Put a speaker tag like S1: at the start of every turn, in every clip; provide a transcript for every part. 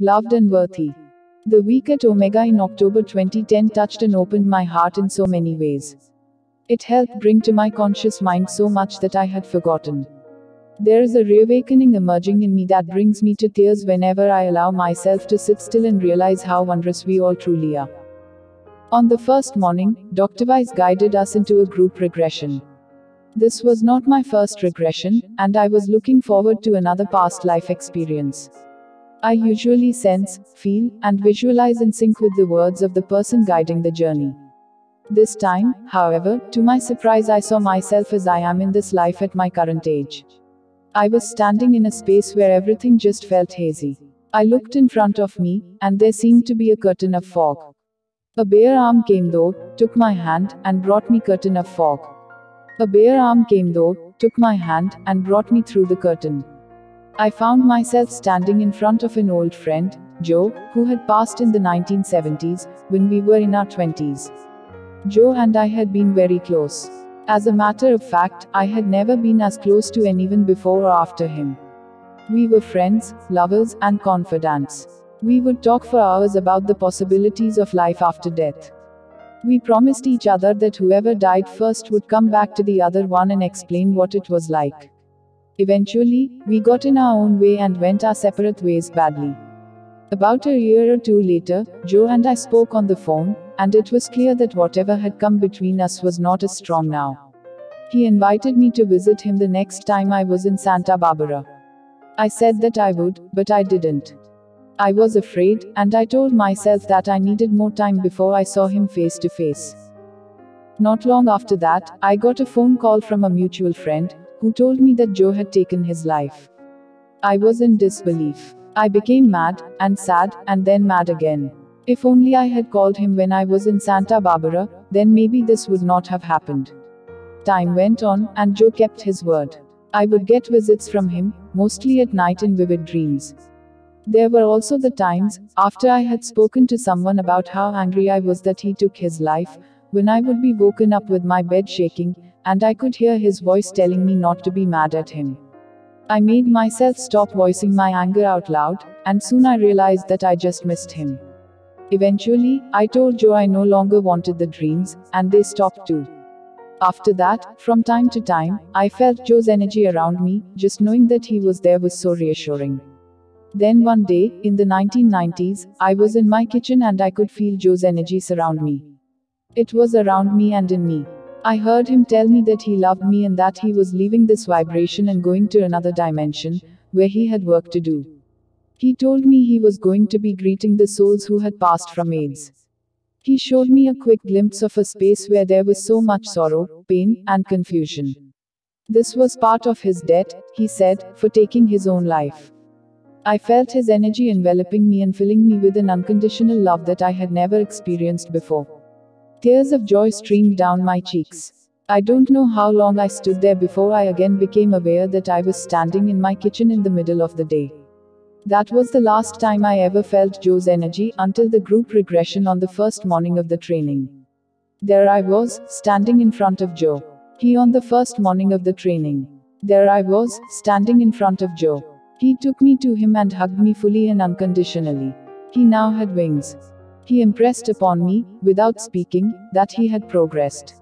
S1: Loved and worthy. The week at Omega in October 2010 touched and opened my heart in so many ways. It helped bring to my conscious mind so much that I had forgotten. There is a reawakening emerging in me that brings me to tears whenever I allow myself to sit still and realize how wondrous we all truly are. On the first morning, Dr. Weiss guided us into a group regression. This was not my first regression, and I was looking forward to another past life experience. I usually sense, feel, and visualize in sync with the words of the person guiding the journey. This time, however, to my surprise, I saw myself as I am in this life at my current age. I was standing in a space where everything just felt hazy. I looked in front of me, and there seemed to be a curtain of fog. A bare arm came though, took my hand, and brought me curtain of fog. A bare arm came though, took my hand, and brought me through the curtain. I found myself standing in front of an old friend, Joe, who had passed in the 1970s, when we were in our 20s. Joe and I had been very close. As a matter of fact, I had never been as close to anyone before or after him. We were friends, lovers, and confidants. We would talk for hours about the possibilities of life after death. We promised each other that whoever died first would come back to the other one and explain what it was like. Eventually, we got in our own way and went our separate ways badly. About a year or two later, Joe and I spoke on the phone, and it was clear that whatever had come between us was not as strong now. He invited me to visit him the next time I was in Santa Barbara. I said that I would, but I didn't. I was afraid, and I told myself that I needed more time before I saw him face to face. Not long after that, I got a phone call from a mutual friend, who told me that Joe had taken his life. I was in disbelief. I became mad, and sad, and then mad again. If only I had called him when I was in Santa Barbara, then maybe this would not have happened. Time went on, and Joe kept his word. I would get visits from him, mostly at night in vivid dreams. There were also the times, after I had spoken to someone about how angry I was that he took his life, when I would be woken up with my bed shaking, and I could hear his voice telling me not to be mad at him. I made myself stop voicing my anger out loud, and soon I realized that I just missed him. Eventually, I told Joe I no longer wanted the dreams, and they stopped too. After that, from time to time, I felt Joe's energy around me, just knowing that he was there was so reassuring. Then one day, in the 1990s, I was in my kitchen and I could feel Joe's energy surround me. It was around me and in me. I heard him tell me that he loved me and that he was leaving this vibration and going to another dimension, where he had work to do. He told me he was going to be greeting the souls who had passed from AIDS. He showed me a quick glimpse of a space where there was so much sorrow, pain, and confusion. This was part of his debt, he said, for taking his own life. I felt his energy enveloping me and filling me with an unconditional love that I had never experienced before. Tears of joy streamed down my cheeks. I don't know how long I stood there before I again became aware that I was standing in my kitchen in the middle of the day. That was the last time I ever felt Joe's energy until the group regression on the first morning of the training. There I was, standing in front of Joe. He on the first morning of the training. There I was, standing in front of Joe. He took me to him and hugged me fully and unconditionally. He now had wings. He impressed upon me, without speaking, that he had progressed.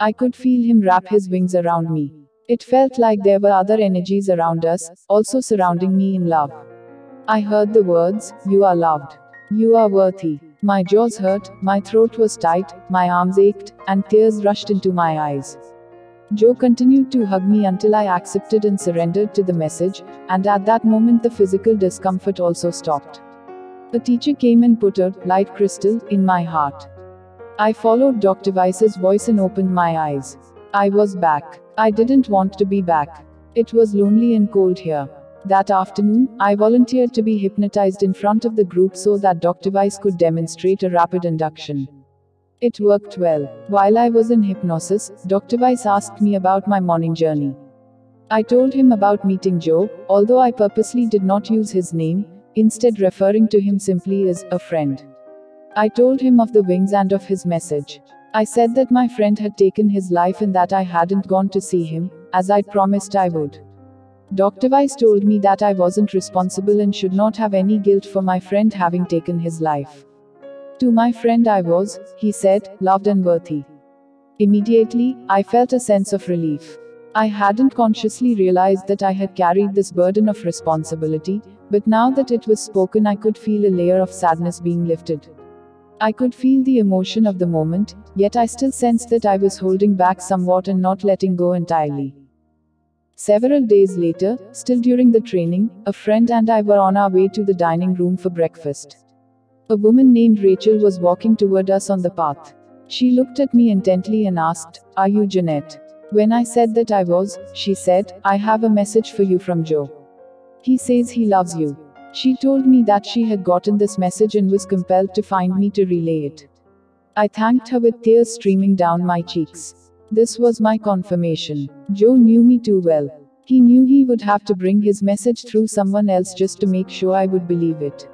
S1: I could feel him wrap his wings around me. It felt like there were other energies around us, also surrounding me in love. I heard the words, You are loved. You are worthy. My jaws hurt, my throat was tight, my arms ached, and tears rushed into my eyes. Joe continued to hug me until I accepted and surrendered to the message, and at that moment the physical discomfort also stopped. The teacher came and put a light crystal in my heart. I followed Dr. Weiss's voice and opened my eyes. I was back. I didn't want to be back. It was lonely and cold here. That afternoon, I volunteered to be hypnotized in front of the group so that Dr. Weiss could demonstrate a rapid induction. It worked well. While I was in hypnosis, Dr. Weiss asked me about my morning journey. I told him about meeting Joe, although I purposely did not use his name, instead referring to him simply as a friend. I told him of the wings and of his message. I said that my friend had taken his life and that I hadn't gone to see him, as I'd promised I would. Dr. Weiss told me that I wasn't responsible and should not have any guilt for my friend having taken his life. To my friend, I was, he said, loved and worthy. Immediately, I felt a sense of relief. I hadn't consciously realized that I had carried this burden of responsibility, but now that it was spoken, I could feel a layer of sadness being lifted. I could feel the emotion of the moment, yet I still sensed that I was holding back somewhat and not letting go entirely. Several days later, still during the training, a friend and I were on our way to the dining room for breakfast. A woman named Rachel was walking toward us on the path. She looked at me intently and asked, Are you Jeanette? When I said that I was, she said, I have a message for you from Joe. He says he loves you. She told me that she had gotten this message and was compelled to find me to relay it. I thanked her with tears streaming down my cheeks. This was my confirmation. Joe knew me too well. He knew he would have to bring his message through someone else just to make sure I would believe it.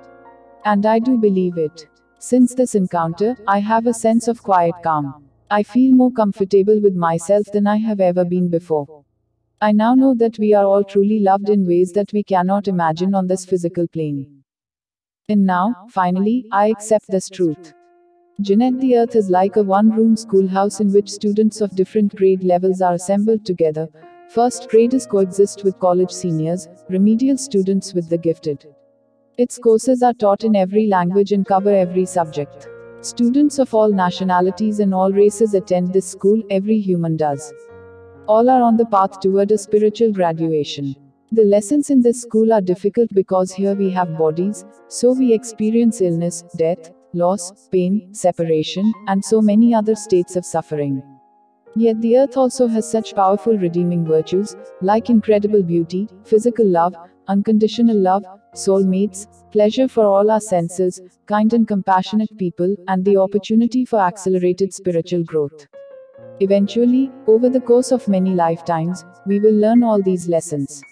S1: And I do believe it. Since this encounter, I have a sense of quiet calm. I feel more comfortable with myself than I have ever been before. I now know that we are all truly loved in ways that we cannot imagine on this physical plane. And now, finally, I accept this truth. Jeanette the Earth is like a one room schoolhouse in which students of different grade levels are assembled together. First graders coexist with college seniors, remedial students with the gifted. Its courses are taught in every language and cover every subject. Students of all nationalities and all races attend this school, every human does. All are on the path toward a spiritual graduation. The lessons in this school are difficult because here we have bodies, so we experience illness, death, loss, pain, separation, and so many other states of suffering. Yet the earth also has such powerful redeeming virtues, like incredible beauty, physical love, unconditional love, soulmates, pleasure for all our senses, kind and compassionate people, and the opportunity for accelerated spiritual growth. Eventually, over the course of many lifetimes, we will learn all these lessons.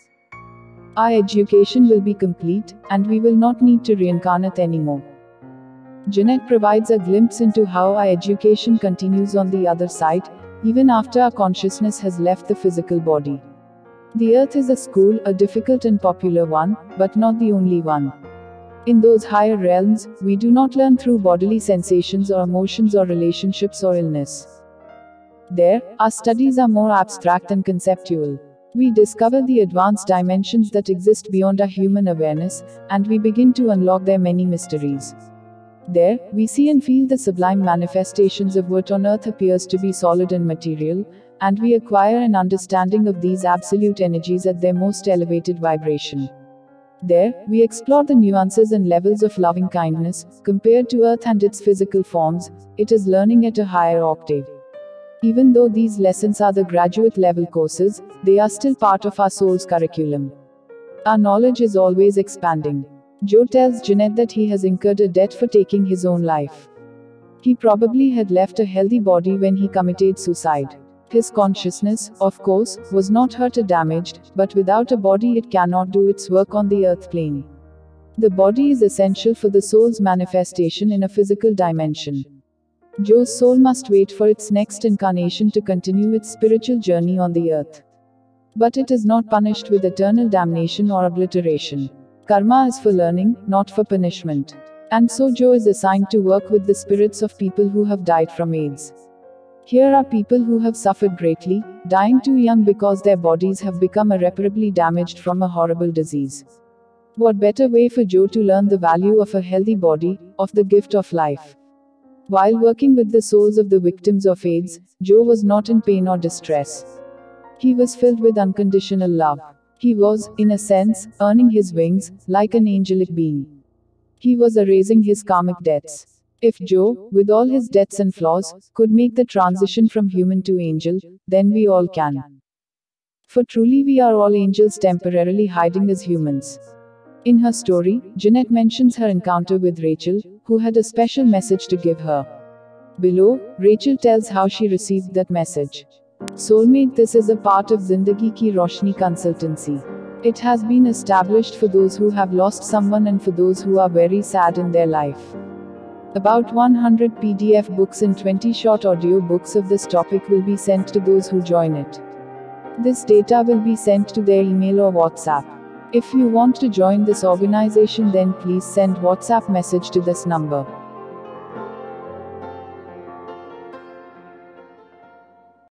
S1: Our education will be complete, and we will not need to reincarnate anymore. Jeanette provides a glimpse into how our education continues on the other side, even after our consciousness has left the physical body. The earth is a school, a difficult and popular one, but not the only one. In those higher realms, we do not learn through bodily sensations or emotions or relationships or illness. There, our studies are more abstract and conceptual. We discover the advanced dimensions that exist beyond our human awareness, and we begin to unlock their many mysteries. There, we see and feel the sublime manifestations of what on earth appears to be solid and material, and we acquire an understanding of these absolute energies at their most elevated vibration. There, we explore the nuances and levels of loving kindness, compared to earth and its physical forms, it is learning at a higher octave. Even though these lessons are the graduate level courses, they are still part of our soul's curriculum. Our knowledge is always expanding. Joe tells Jeanette that he has incurred a debt for taking his own life. He probably had left a healthy body when he committed suicide. His consciousness, of course, was not hurt or damaged, but without a body it cannot do its work on the earth plane. The body is essential for the soul's manifestation in a physical dimension. Joe's soul must wait for its next incarnation to continue its spiritual journey on the earth. But it is not punished with eternal damnation or obliteration. Karma is for learning, not for punishment. And so Joe is assigned to work with the spirits of people who have died from AIDS. Here are people who have suffered greatly, dying too young because their bodies have become irreparably damaged from a horrible disease. What better way for Joe to learn the value of a healthy body, of the gift of life? While working with the souls of the victims of AIDS, Joe was not in pain or distress. He was filled with unconditional love. He was, in a sense, earning his wings, like an angelic being. He was erasing his karmic debts. If Joe, with all his debts and flaws, could make the transition from human to angel, then we all can. For truly we are all angels temporarily hiding as humans. In her story, Jeanette mentions her encounter with Rachel, who had a special message to give her. Below, Rachel tells how she received that message. Soulmate This is a part of Zindagi Ki Roshni consultancy. It has been established for those who have lost someone and for those who are very sad in their life. About 100 PDF books and 20 short audio books of this topic will be sent to those who join it. This data will be sent to their email or WhatsApp. If you want to join this organization then please send WhatsApp message to this number.